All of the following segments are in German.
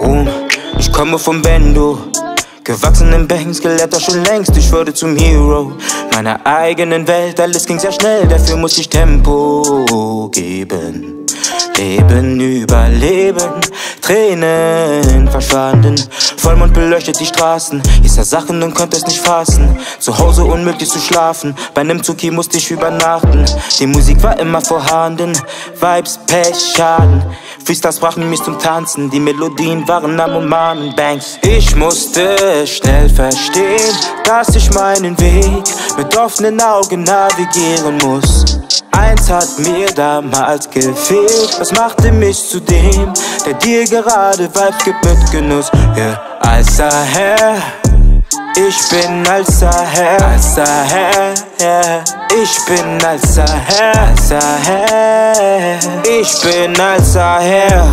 Ruhm, ich komme vom Bendo. Gewachsen im Becken, Skeletter schon längst, ich wurde zum Hero meiner eigenen Welt. Alles ging sehr schnell, dafür muss ich Tempo geben. Leben, Überleben, Tränen verschwanden. Vollmond beleuchtet die Straßen. Ich sah Sachen und konnte es nicht fassen. Zu Hause unmöglich zu schlafen. Bei nem Zuki musste ich übernachten. Die Musik war immer vorhanden. Vibes, Pech, Schaden. Freestyles brachten mich zum Tanzen. Die Melodien waren am. Banks. Ich musste schnell verstehen, dass ich meinen Weg mit offenen Augen navigieren muss. Eins hat mir damals gefehlt, das machte mich zu dem, der dir gerade Vibes gibt mit Genuss. Yeah. Als Saher, ich bin als Saher, als yeah. Ich bin als Saher, als Saher, ich bin als Saher,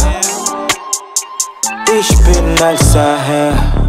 ich bin als Saher.